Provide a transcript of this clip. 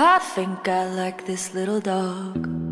I think I like this little dog.